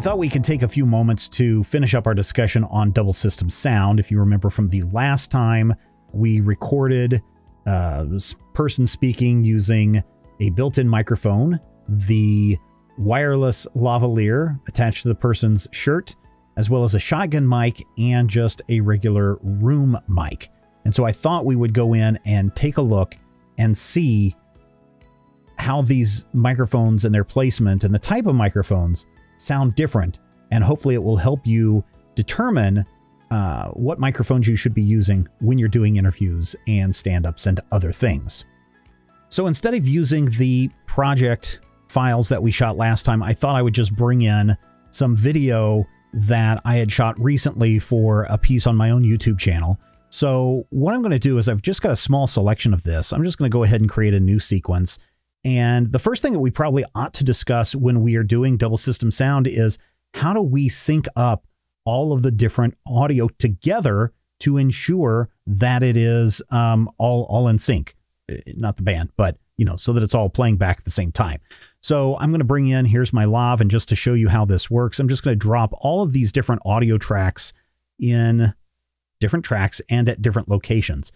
I thought we could take a few moments to finish up our discussion on double system sound. If you remember from the last time we recorded uh, person speaking using a built in microphone, the wireless lavalier attached to the person's shirt, as well as a shotgun mic and just a regular room mic. And so I thought we would go in and take a look and see how these microphones and their placement and the type of microphones sound different. And hopefully it will help you determine uh, what microphones you should be using when you're doing interviews and stand ups and other things. So instead of using the project files that we shot last time, I thought I would just bring in some video that I had shot recently for a piece on my own YouTube channel. So what I'm going to do is I've just got a small selection of this. I'm just going to go ahead and create a new sequence and the first thing that we probably ought to discuss when we are doing double system sound is how do we sync up all of the different audio together to ensure that it is um, all all in sync, eh, not the band, but you know, so that it's all playing back at the same time. So I'm going to bring in here's my lav, and just to show you how this works, I'm just going to drop all of these different audio tracks in different tracks and at different locations.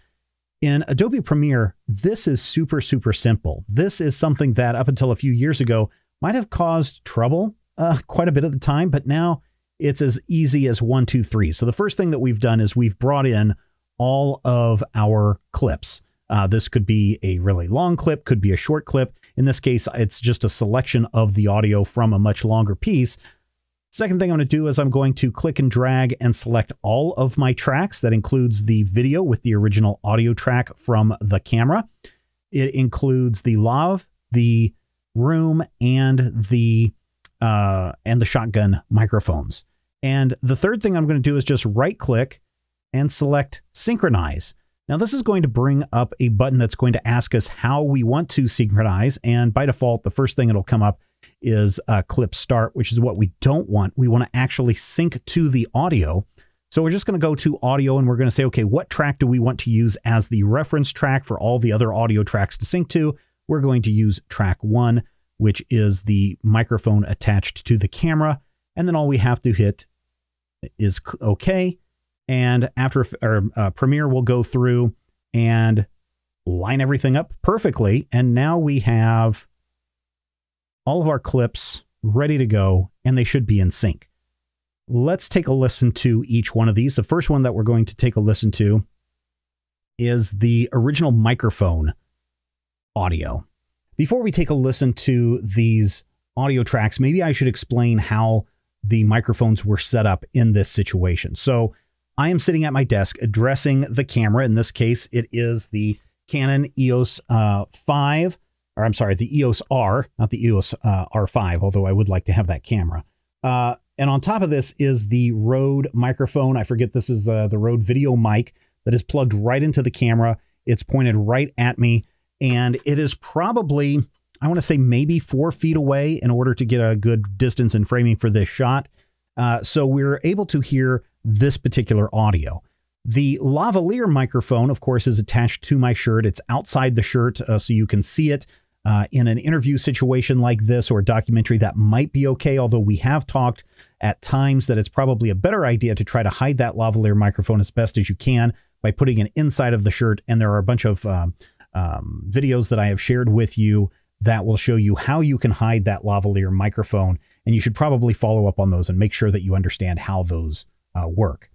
In Adobe Premiere, this is super, super simple. This is something that up until a few years ago might have caused trouble uh, quite a bit of the time, but now it's as easy as one, two, three. So the first thing that we've done is we've brought in all of our clips. Uh, this could be a really long clip, could be a short clip. In this case, it's just a selection of the audio from a much longer piece. Second thing I'm going to do is I'm going to click and drag and select all of my tracks. That includes the video with the original audio track from the camera. It includes the lav, the room, and the uh, and the shotgun microphones. And the third thing I'm going to do is just right click and select synchronize. Now this is going to bring up a button that's going to ask us how we want to synchronize. And by default, the first thing it'll come up is a clip start, which is what we don't want. We want to actually sync to the audio. So we're just going to go to audio and we're going to say, okay, what track do we want to use as the reference track for all the other audio tracks to sync to? We're going to use track one, which is the microphone attached to the camera. And then all we have to hit is OK. And after our uh, Premiere will go through and line everything up perfectly. And now we have all of our clips ready to go, and they should be in sync. Let's take a listen to each one of these. The first one that we're going to take a listen to is the original microphone audio. Before we take a listen to these audio tracks, maybe I should explain how the microphones were set up in this situation. So I am sitting at my desk addressing the camera. In this case, it is the Canon EOS uh, 5 or I'm sorry, the EOS R, not the EOS uh, R5, although I would like to have that camera. Uh, and on top of this is the Rode microphone. I forget this is the, the Rode video mic that is plugged right into the camera. It's pointed right at me, and it is probably, I want to say maybe four feet away in order to get a good distance and framing for this shot. Uh, so we're able to hear this particular audio. The lavalier microphone, of course, is attached to my shirt. It's outside the shirt, uh, so you can see it. Uh, in an interview situation like this or a documentary, that might be okay, although we have talked at times that it's probably a better idea to try to hide that lavalier microphone as best as you can by putting it inside of the shirt. And there are a bunch of um, um, videos that I have shared with you that will show you how you can hide that lavalier microphone. And you should probably follow up on those and make sure that you understand how those uh, work.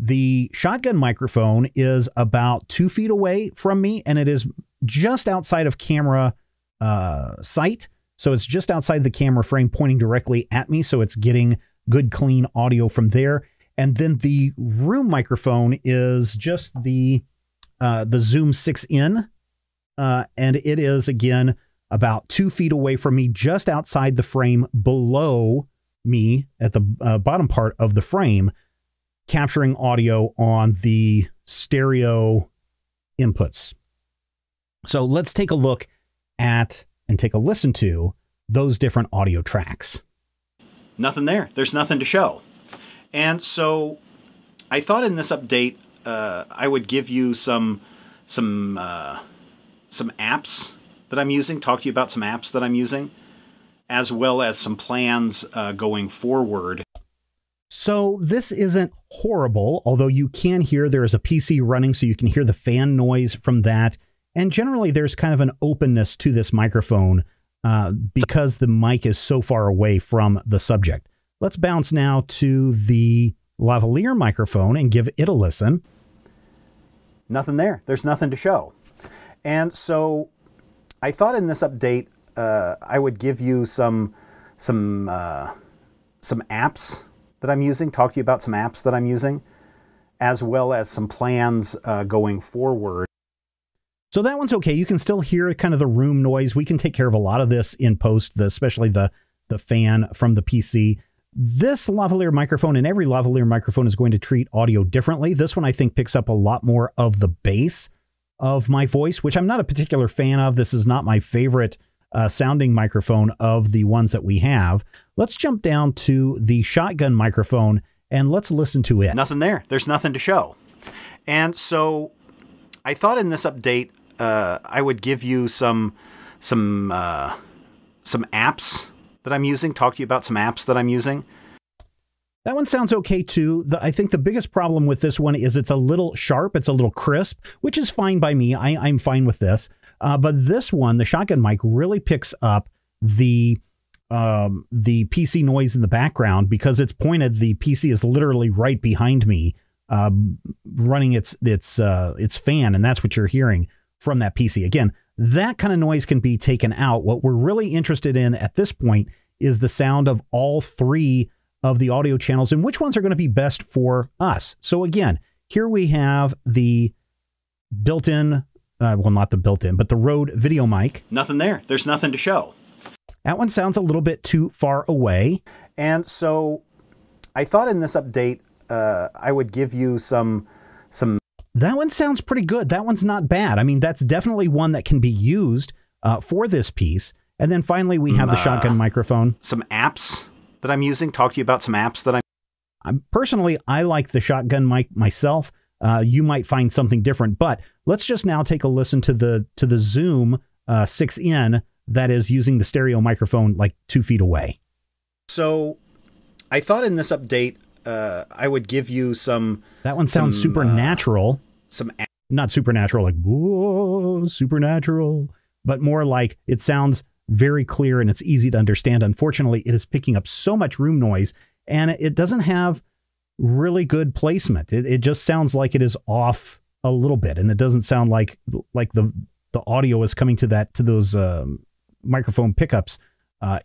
The shotgun microphone is about two feet away from me, and it is just outside of camera uh, sight. So it's just outside the camera frame pointing directly at me. So it's getting good, clean audio from there. And then the room microphone is just the uh, the Zoom 6N. Uh, and it is, again, about two feet away from me, just outside the frame below me at the uh, bottom part of the frame, capturing audio on the stereo inputs. So let's take a look at and take a listen to those different audio tracks. Nothing there. There's nothing to show. And so I thought in this update uh, I would give you some some uh, some apps that I'm using. Talk to you about some apps that I'm using. as well as some plans uh, going forward. So this isn't horrible, although you can hear there is a PC running, so you can hear the fan noise from that. And generally, there's kind of an openness to this microphone uh, because the mic is so far away from the subject. Let's bounce now to the lavalier microphone and give it a listen. Nothing there. There's nothing to show. And so I thought in this update uh, I would give you some some uh, some apps that I'm using. Talk to you about some apps that I'm using, as well as some plans uh, going forward. So that one's okay. You can still hear kind of the room noise. We can take care of a lot of this in post, the, especially the the fan from the PC. This lavalier microphone and every lavalier microphone is going to treat audio differently. This one I think picks up a lot more of the bass of my voice, which I'm not a particular fan of. This is not my favorite uh, sounding microphone of the ones that we have. Let's jump down to the shotgun microphone and let's listen to it. Nothing there. There's nothing to show. And so I thought in this update uh, I would give you some some uh, some apps that I'm using. Talk to you about some apps that I'm using. That one sounds okay too. The, I think the biggest problem with this one is it's a little sharp, it's a little crisp, which is fine by me. I, I'm fine with this. Uh, but this one, the shotgun mic, really picks up the um, the PC noise in the background because it's pointed. The PC is literally right behind me, uh, running its its uh, its fan, and that's what you're hearing from that PC. Again, that kind of noise can be taken out. What we're really interested in at this point is the sound of all three of the audio channels and which ones are going to be best for us. So again, here we have the built-in uh, well, not the built-in, but the Rode video mic. Nothing there. There's nothing to show. That one sounds a little bit too far away. And so I thought in this update uh, I would give you some some. That one sounds pretty good. That one's not bad. I mean, that's definitely one that can be used uh, for this piece. And then finally, we have the uh, shotgun microphone. Some apps that I'm using. Talk to you about some apps that I'm. I'm personally, I like the shotgun mic myself uh, you might find something different. But let's just now take a listen to the to the Zoom uh, 6N that is using the stereo microphone like two feet away. So I thought in this update uh, I would give you some. That one sounds some, supernatural. Uh, some a- not supernatural like whoa supernatural, but more like it sounds very clear and it's easy to understand. Unfortunately, it is picking up so much room noise and it doesn't have really good placement. It, it just sounds like it is off a little bit, and it doesn't sound like like the the audio is coming to that to those um, microphone pickups uh,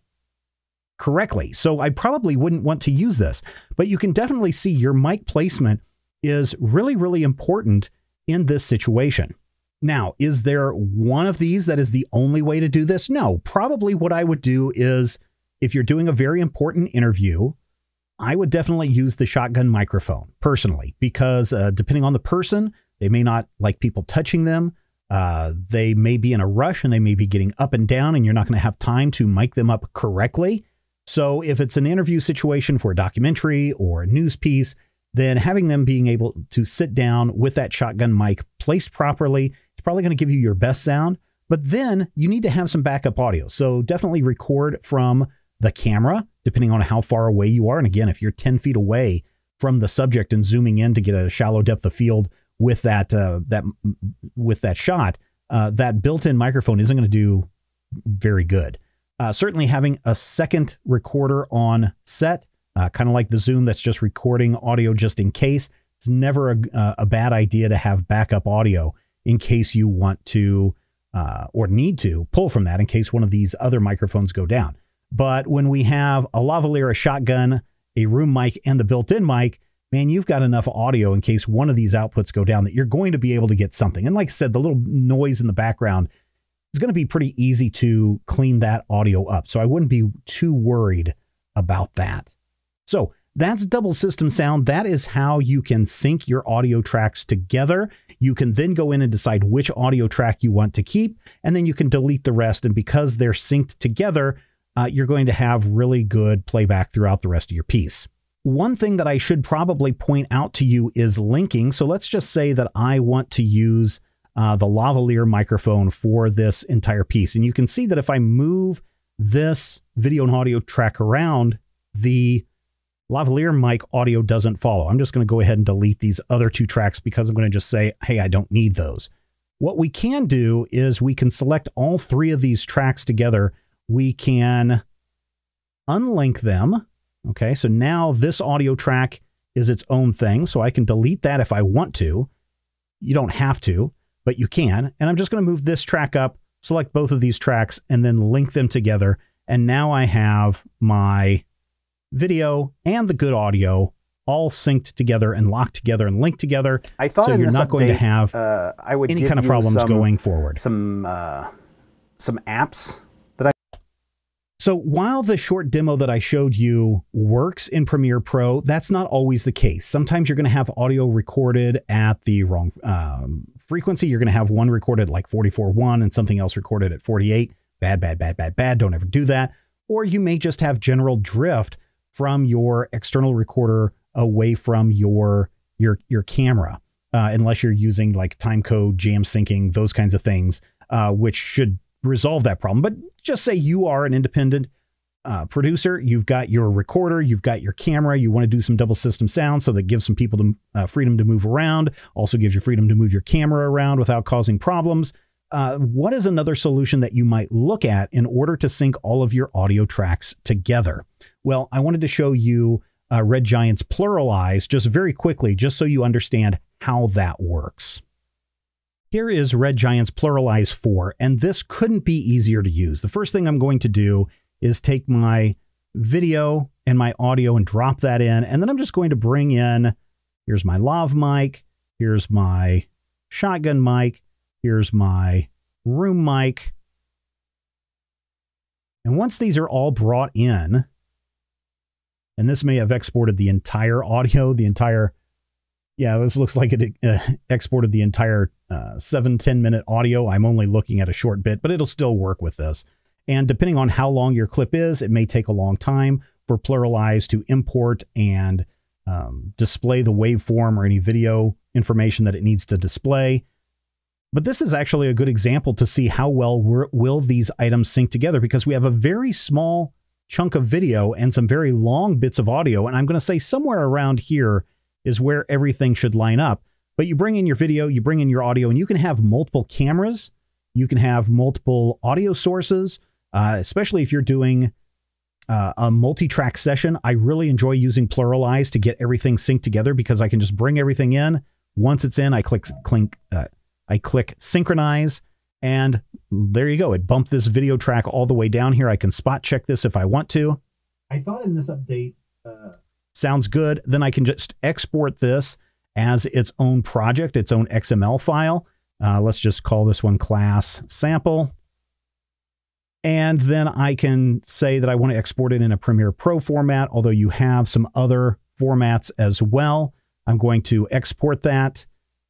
correctly. So I probably wouldn't want to use this, but you can definitely see your mic placement is really really important in this situation. Now, is there one of these that is the only way to do this? No, probably what I would do is if you're doing a very important interview I would definitely use the shotgun microphone personally because uh, depending on the person, they may not like people touching them. Uh, they may be in a rush and they may be getting up and down, and you're not going to have time to mic them up correctly. So, if it's an interview situation for a documentary or a news piece, then having them being able to sit down with that shotgun mic placed properly is probably going to give you your best sound. But then you need to have some backup audio. So, definitely record from the camera depending on how far away you are. And again, if you're 10 feet away from the subject and zooming in to get a shallow depth of field with that uh, that with that shot, uh, that built-in microphone isn't going to do very good. Uh, certainly, having a second recorder on set, uh, kind of like the Zoom that's just recording audio just in case, it's never a, uh, a bad idea to have backup audio in case you want to uh, or need to pull from that in case one of these other microphones go down. But when we have a lavalier, a shotgun, a room mic, and the built in mic, man, you've got enough audio in case one of these outputs go down that you're going to be able to get something. And like I said, the little noise in the background is going to be pretty easy to clean that audio up. So I wouldn't be too worried about that. So that's double system sound. That is how you can sync your audio tracks together. You can then go in and decide which audio track you want to keep, and then you can delete the rest. And because they're synced together, uh, you're going to have really good playback throughout the rest of your piece. One thing that I should probably point out to you is linking. So let's just say that I want to use uh, the lavalier microphone for this entire piece. And you can see that if I move this video and audio track around, the lavalier mic audio doesn't follow. I'm just going to go ahead and delete these other two tracks because I'm going to just say, hey, I don't need those. What we can do is we can select all three of these tracks together. We can unlink them. Okay, so now this audio track is its own thing. So I can delete that if I want to. You don't have to, but you can. And I'm just going to move this track up, select both of these tracks, and then link them together. And now I have my video and the good audio all synced together and locked together and linked together. I thought so you're not update, going to have uh, I would any kind of problems some, going forward. Some uh, some apps. So while the short demo that I showed you works in Premiere Pro, that's not always the case. Sometimes you're going to have audio recorded at the wrong um, frequency. You're going to have one recorded like 44.1 and something else recorded at 48. Bad, bad, bad, bad, bad. Don't ever do that. Or you may just have general drift from your external recorder away from your your your camera, uh, unless you're using like timecode, jam syncing, those kinds of things, uh, which should resolve that problem. But just say you are an independent uh, producer, you've got your recorder, you've got your camera, you want to do some double system sound, so that gives some people the uh, freedom to move around, also gives you freedom to move your camera around without causing problems. Uh, what is another solution that you might look at in order to sync all of your audio tracks together? Well, I wanted to show you uh, Red Giant's PluralEyes just very quickly, just so you understand how that works. Here is Red Giant's PluralEyes 4, and this couldn't be easier to use. The first thing I'm going to do is take my video and my audio and drop that in, and then I'm just going to bring in, here's my lav mic, here's my shotgun mic, here's my room mic. And once these are all brought in, and this may have exported the entire audio, the entire, yeah, this looks like it uh, exported the entire uh, seven, 10 minute audio. I'm only looking at a short bit, but it'll still work with this. And depending on how long your clip is, it may take a long time for PluralEyes to import and um, display the waveform or any video information that it needs to display. But this is actually a good example to see how well will these items sync together because we have a very small chunk of video and some very long bits of audio. And I'm going to say somewhere around here is where everything should line up. But you bring in your video, you bring in your audio, and you can have multiple cameras. You can have multiple audio sources, uh, especially if you're doing uh, a multi-track session. I really enjoy using PluralEyes to get everything synced together because I can just bring everything in. Once it's in, I click, click, uh, I click synchronize, and there you go. It bumped this video track all the way down here. I can spot check this if I want to. I thought in this update, uh, sounds good. Then I can just export this as its own project, its own XML file. Uh, let's just call this one class sample. And then I can say that I want to export it in a Premiere Pro format, although you have some other formats as well. I'm going to export that.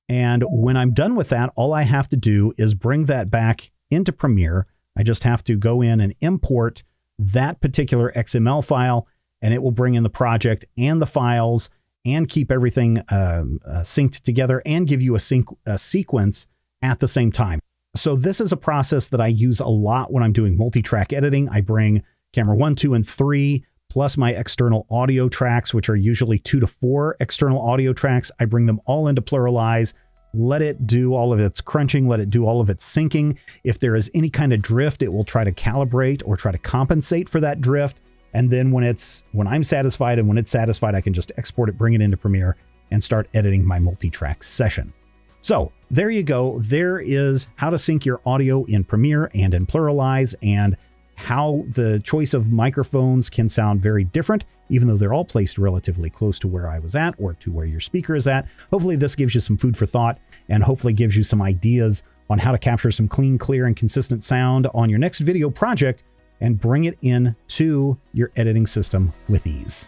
And when I'm done with that, all I have to do is bring that back into Premiere. I just have to go in and import that particular XML file, and it will bring in the project and the files and keep everything um, uh, synced together and give you a, sync, a sequence at the same time. So this is a process that I use a lot when I'm doing multi-track editing. I bring camera one, two, and three, plus my external audio tracks, which are usually two to four external audio tracks. I bring them all into PluralEyes, let it do all of its crunching, let it do all of its syncing. If there is any kind of drift, it will try to calibrate or try to compensate for that drift. And then when it's when I'm satisfied and when it's satisfied, I can just export it, bring it into Premiere, and start editing my multi-track session. So there you go. There is how to sync your audio in Premiere and in PluralEyes and how the choice of microphones can sound very different, even though they're all placed relatively close to where I was at or to where your speaker is at. Hopefully, this gives you some food for thought and hopefully gives you some ideas on how to capture some clean, clear, and consistent sound on your next video project and bring it in to your editing system with ease.